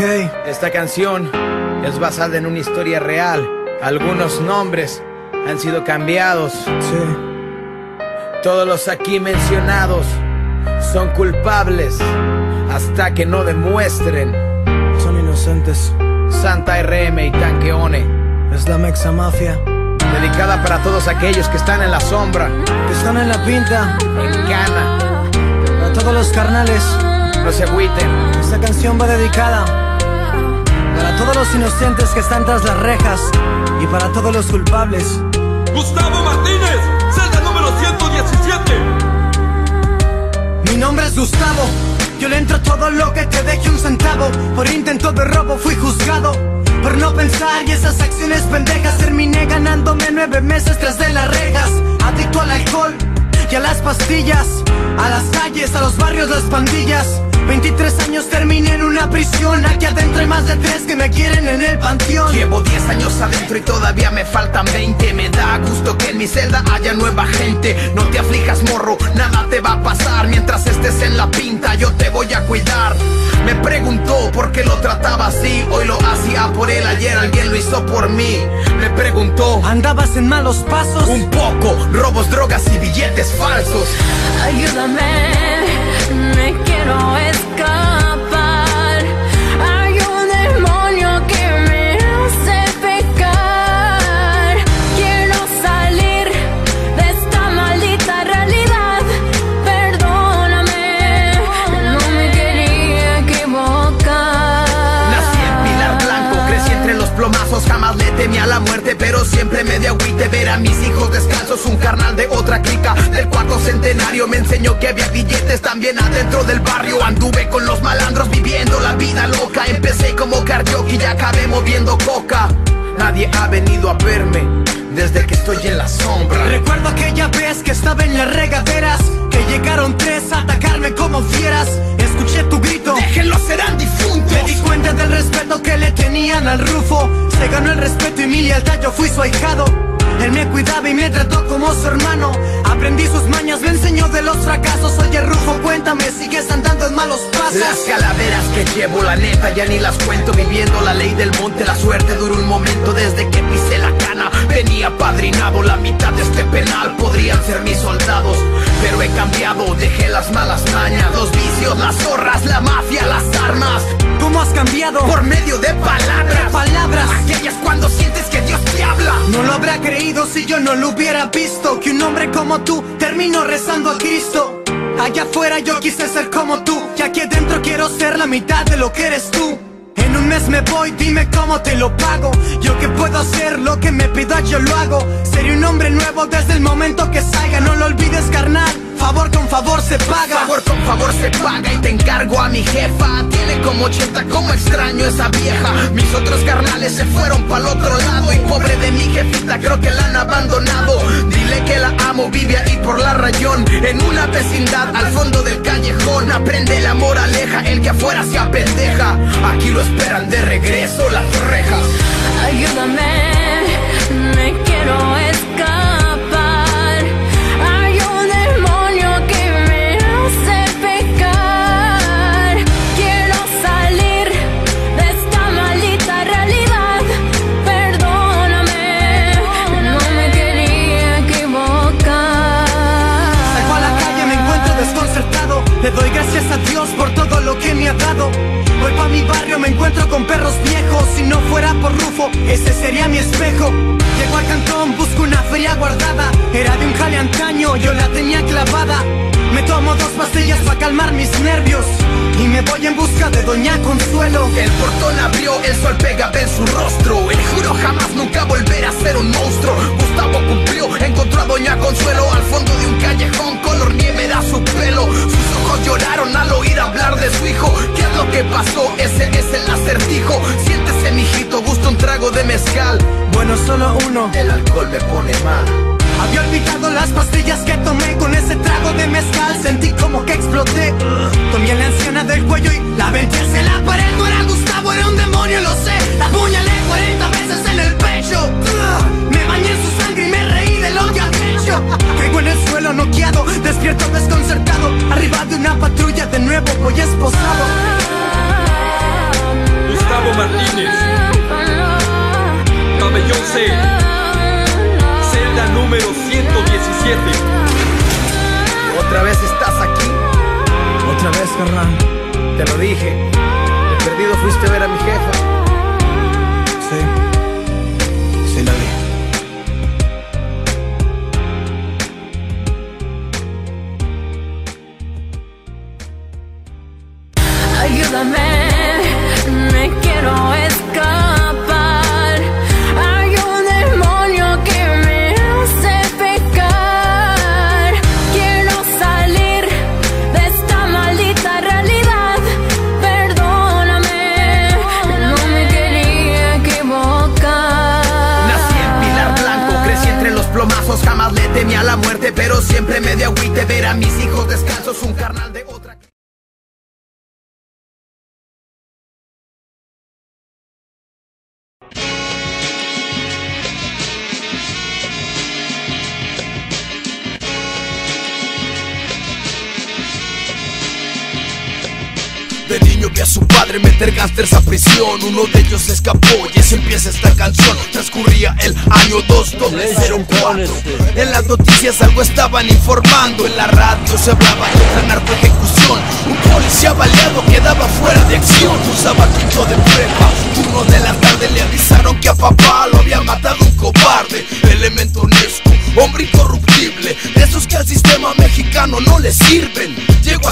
Esta canción es basada en una historia real. Algunos nombres han sido cambiados. Sí. Todos los aquí mencionados son culpables hasta que no demuestren. Son inocentes. Santa RM y Tanqueone. Es la Mexa Mafia. Dedicada para todos aquellos que están en la sombra, Que están en la pinta. en cana. A todos los carnales. No se agüiten. Esta canción va dedicada para todos los inocentes que están tras las rejas y para todos los culpables. Gustavo Martínez, celda número 117. Mi nombre es Gustavo. Yo le entro todo lo que te deje un centavo. Por intento de robo fui juzgado. Por no pensar y esas acciones pendejas terminé ganándome nueve meses tras de las rejas. Adicto al alcohol y a las pastillas. A las calles, a los barrios, las pandillas. 23 años terminé en una prisión. Aquí adentro hay más de tres que me quieren en el panteón. Llevo 10 años adentro y todavía me faltan 20 Me da gusto que en mi celda haya nueva gente. No te aflijas morro, nada te va a pasar Mientras estés en la pinta. Yo te voy a cuidar. Me preguntó por qué lo trataba así. Hoy lo hacía por él, ayer alguien lo hizo por mí. Me preguntó Andabas en malos pasos. un poco Robos, drogas y billetes falsos. Ayúdame, me quiero me enseñó que había billetes también adentro del barrio. Anduve con los malandros viviendo la vida loca. Empecé como karaoke y ya acabé moviendo coca. Nadie ha venido a verme desde que estoy en la sombra. Recuerdo aquella vez que estaba en las regaderas Que llegaron tres a atacarme como fieras Escuché tu grito Déjenlos, serán difuntos. Me di cuenta del respeto que le tenían al Rufo Se ganó el respeto y mi lealtad, yo fui su ahijado Él me cuidaba y me trató como su hermano. Aprendí sus mañas, me enseñó de los fracasos. Oye Rufo, cuéntame, ¿sigues andando en malos pasos? Las calaveras que llevo, la neta, ya ni las cuento. Viviendo la ley del monte, la suerte duró un momento. Desde que pisé la cana, venía padrinado. La mitad de este penal podrían ser mis soldados. Pero he cambiado, dejé las malas mañas Los vicios, las zorras, la mafia, las armas. ¿Cómo has cambiado? Por medio de palabras. Palabras. Aquellas cuando sientes No lo habría creído si yo no lo hubiera visto. Que un hombre como tú terminó rezando a Cristo. Allá afuera yo quise ser como tú. Y aquí adentro quiero ser la mitad de lo que eres tú. En un mes me voy, dime cómo te lo pago. Yo que puedo hacer lo que me pidas yo lo hago. Seré un hombre nuevo desde el momento que salga. No lo olvides carnal, favor con favor se paga. Favor con favor se paga y te encargo a mi jefa. Tiene como 80, como extraño esa vieja. Mis otros carnales se fueron pa'l otro lado al fondo del callejón. Aprende la moraleja, el que afuera se apendeja Aquí lo esperan de regreso las rejas. Ayúdame, barrio, me encuentro con perros viejos. Si no fuera por Rufo, ese sería mi espejo. Llego al cantón, busco una feria guardada. Era de un jale antaño, yo la tenía clavada. Me tomo dos pastillas para calmar mis nervios. Y me voy en busca de Doña Consuelo. El portón abrió, el sol pegaba en su rostro El juro jamás nunca volver a ser un monstruo Gustavo cumplió, encontró a Doña Consuelo Al fondo de un callejón, color nieve era su pelo solo uno. El alcohol me pone mal. Había olvidado las pastillas que tomé con ese trago de mezcal. Sentí como que exploté. Tomé a la anciana del cuello y la aventé hacia la pared No era Gustavo, era un demonio, lo sé. La apuñalé 40 veces en el pecho. Me bañé en su sangre y me reí de lo que había hecho. Caigo en el suelo noqueado, despierto desconcertado. Arriba de una patrulla de nuevo voy esposado Otra vez estás aquí. Otra vez, carnal. Te lo dije. De perdido fuiste a ver a mi jefa. Dio agüite ver a mis hijos descalzos, un carnal de a su padre meter gángsters a prisión. Uno de ellos se escapó y así empieza esta canción. Transcurría el año 2204 En las noticias algo estaban informando En la radio se hablaba de otra narcoejecución Un policía baleado quedaba fuera de acción. Usaba quinto de prepa Uno de la tarde le avisaron que a papá lo había matado un cobarde. Elemento honesto, hombre incorruptible De esos que al sistema mexicano no le sirven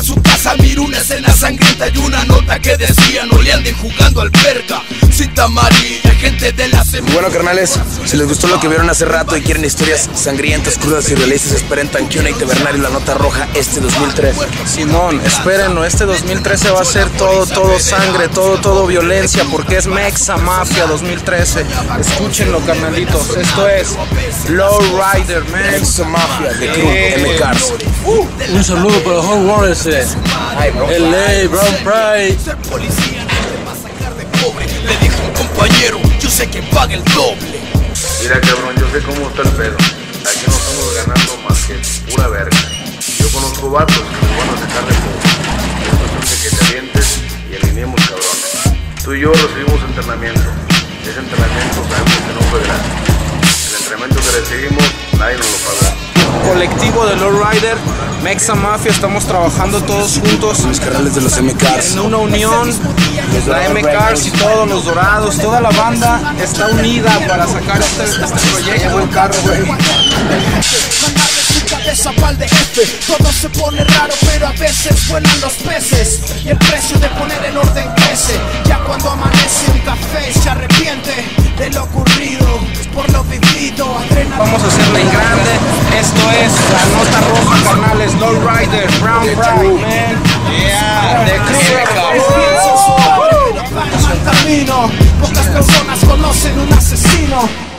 a su casa, miro una escena sangrienta y una nota que decía no le anden jugando al perca Cinta amarilla, gente de la semana Bueno, carnales, si les gustó lo que vieron hace rato y quieren historias sangrientas, crudas y realistas, esperen Tanquiona y Tabernario La Nota Roja este 2003. Simón, espérenlo, este 2013 va a ser todo, todo sangre, todo, todo violencia, porque es Mexa Mafia 2013. Escúchenlo, carnalitos, esto es Low Rider. Mexa Mafia de Crew, M. Cars. Un saludo para Home Warriors, eh. LA, Brown Pride. Que paga el doble Mira cabrón, yo sé cómo está el pedo. Aquí no estamos ganando más que pura verga. Yo conozco vatos que nos van a sacar de pobre. Es que te avientes y alineemos cabrones. Tú y yo recibimos entrenamiento. Ese entrenamiento sabemos que no fue gratis. El entrenamiento que recibimos nadie nos lo pagó. Colectivo de Low Rider, Mexa Mafia, estamos trabajando todos juntos Los carnales de los M. Cars. en una unión. La M Cars y todos los dorados, toda la banda está unida para sacar este, este proyecto. Buen carro, güey su cabeza pal de F. Todo se pone raro pero a veces vuelan los peces. Y el precio de poner en orden crece. Ya cuando amanece un café se arrepiente de lo ocurrido Por lo vivido. Adrenalina. Vamos a hacerlo en grande. Esto es La Nota Roja, carnales. Low Rider, Brown Pride, man Yeah, the crew Camino. Pocas personas conocen un asesino.